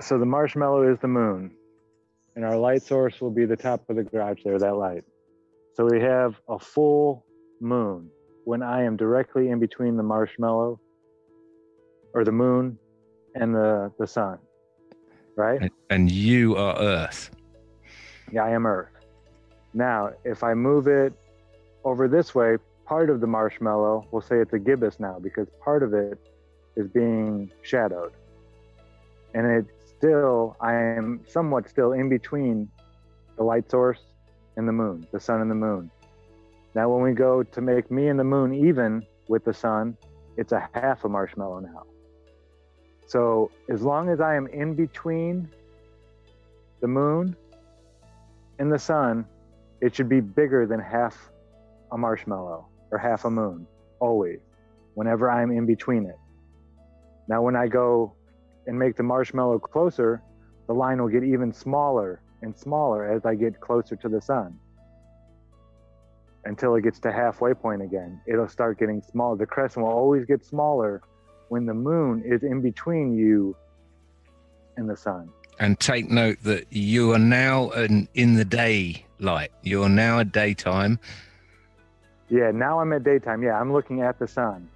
So the marshmallow is the moon, and our light source will be the top of the garage there, that light. So we have a full moon when I am directly in between the marshmallow or the moon and the, the sun, right? And, and you are Earth. Yeah, I am Earth. Now, if I move it over this way, part of the marshmallow, we'll say it's a gibbous now because part of it is being shadowed. And it's still, I am somewhat still in between the light source and the moon, the sun and the moon. Now, when we go to make me and the moon even with the sun, it's a half a marshmallow now. So, as long as I am in between the moon and the sun, it should be bigger than half a marshmallow or half a moon, always, whenever I'm in between it. Now, when I go and make the marshmallow closer, the line will get even smaller and smaller as I get closer to the sun until it gets to halfway point again. It'll start getting smaller. The crescent will always get smaller when the moon is in between you and the sun. And take note that you are now in, in the daylight. You are now at daytime. Yeah, now I'm at daytime. Yeah, I'm looking at the sun.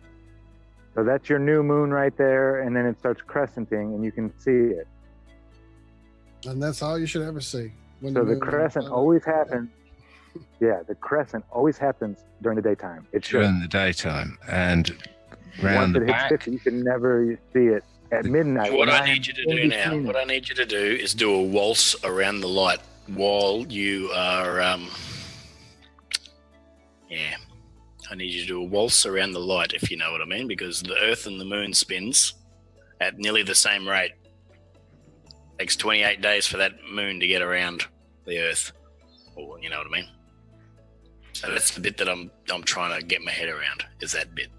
So that's your new moon right there, and then it starts crescenting, and you can see it. And that's all you should ever see. When So the moon- crescent always happens. Yeah, the crescent always happens during the daytime. It's should. during the daytime and round Once the it hits back. 50, you can never see it at midnight. What I need you to do now, what. I need you to do is do a waltz around the light while you are, um, yeah. I need you to do a waltz around the light, if you know what I mean, because the Earth and the Moon spins at nearly the same rate. It Takes 28 days for that Moon to get around the Earth, or you know what I mean. So that's the bit that I'm I'm trying to get my head around is that bit,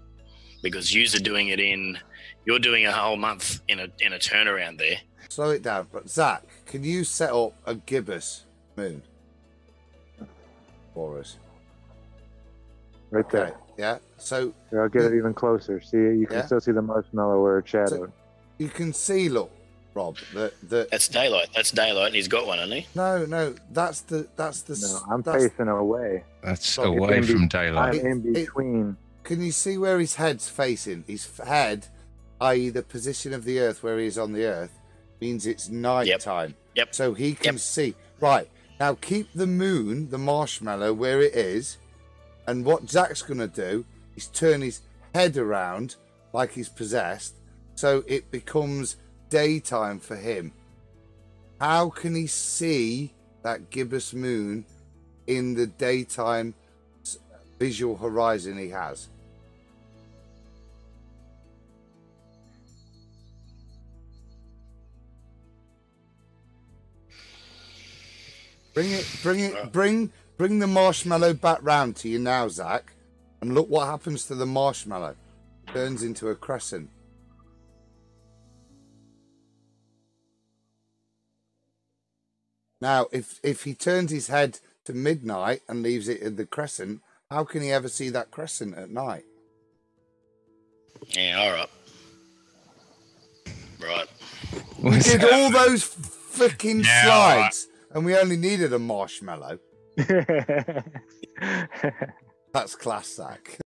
because you're doing it in, you're doing a whole month in a in a turnaround there. Slow it down. But Zach, can you set up a gibbous moon for us? Right there. Okay. Yeah. So Here, I'll get it even closer. See, you can Yeah. still see the marshmallow where it's shadowed. you can see, look, Rob, that that That's daylight. That's daylight, and he's got one, hasn't he? no, no, that's the that's the. no, I'm that's, facing away. That's So away in be- from I'm daylight. It- in it- between. Can you see where his head's facing? His head, i.e., the position of the Earth where he is on the Earth, means it's night Yep. time. Yep. So he can Yep. see. Right now, keep the moon, the marshmallow, where it is, and what Zach's gonna do is turn his head around like he's possessed, so it becomes daytime for him. How can he see that gibbous moon in the daytime visual horizon he has? Bring it, bring it, uh. bring, bring the marshmallow back round to you now, Zach, and look what happens to the marshmallow. It Turns into a crescent. Now, if if he turns his head to midnight and leaves it in the crescent, how can he ever see that crescent at night? Yeah, all right. Right. We did that? all those freaking Yeah, slides, and we only needed a marshmallow. That's class, Zach.